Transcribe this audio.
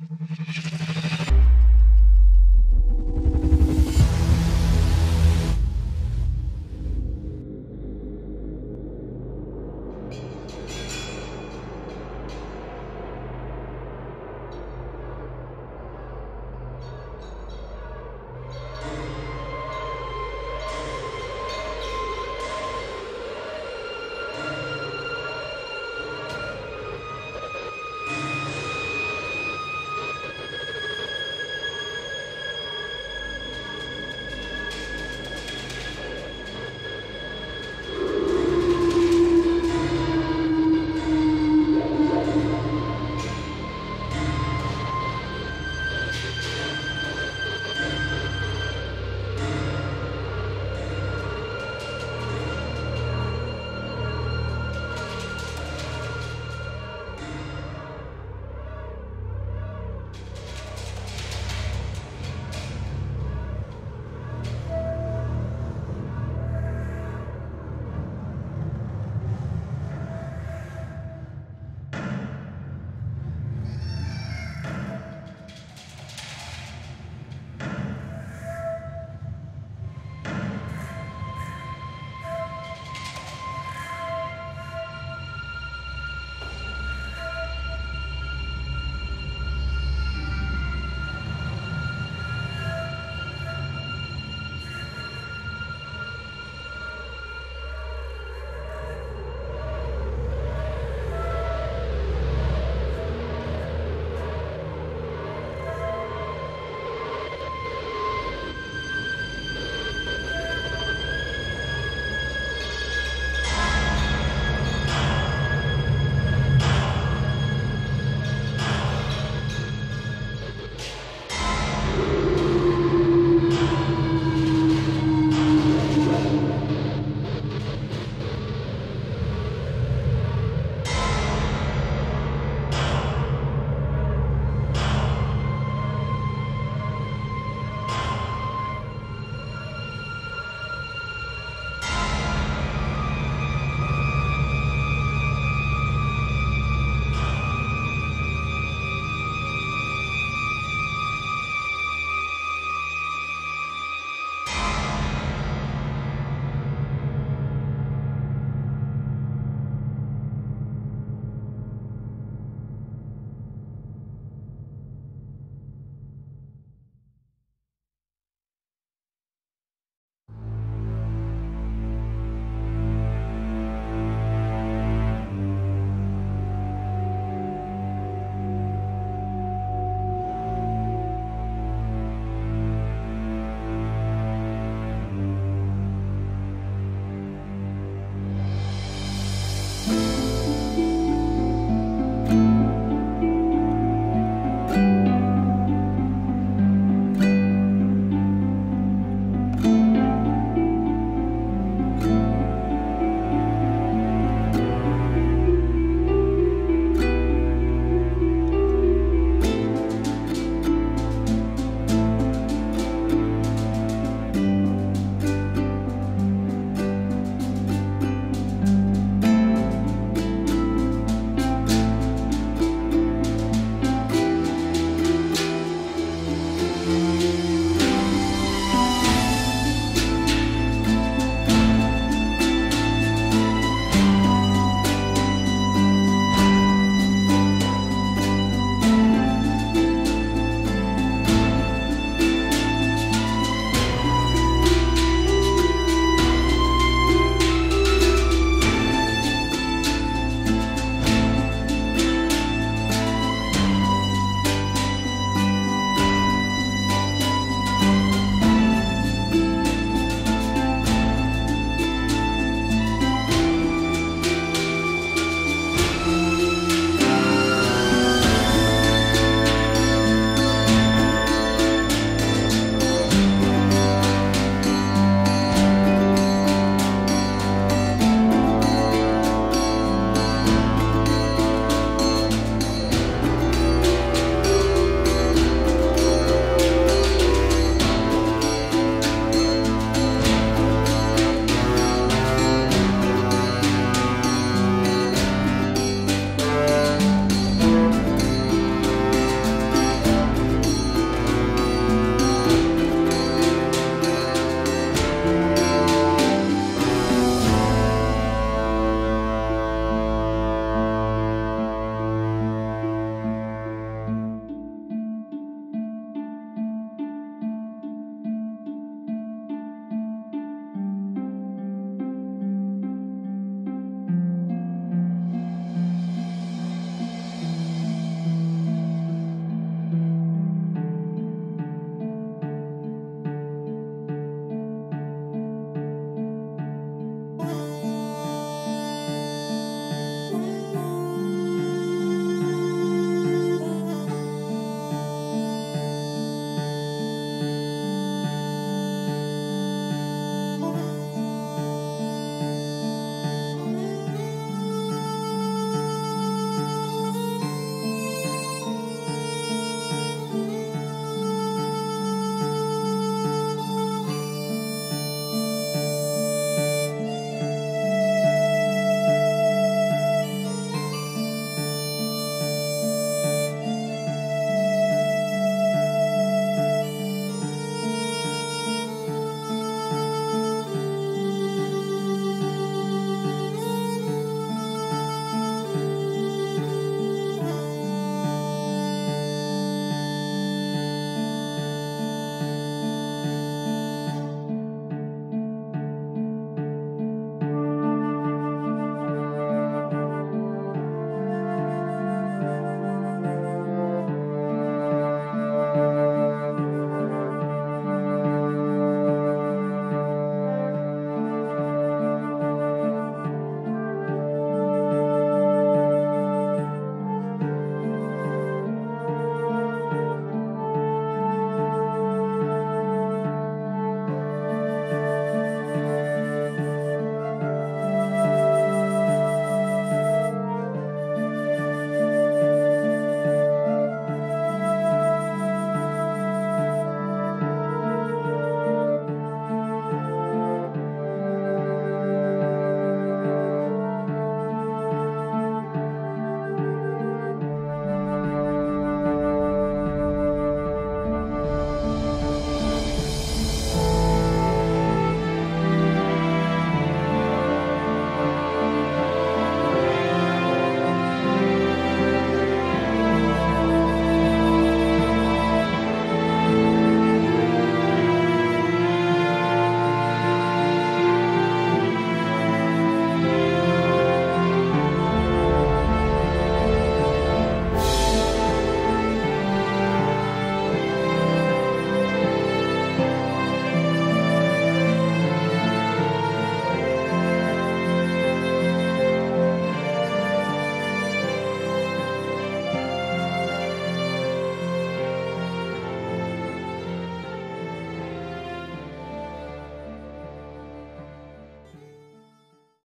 Merci.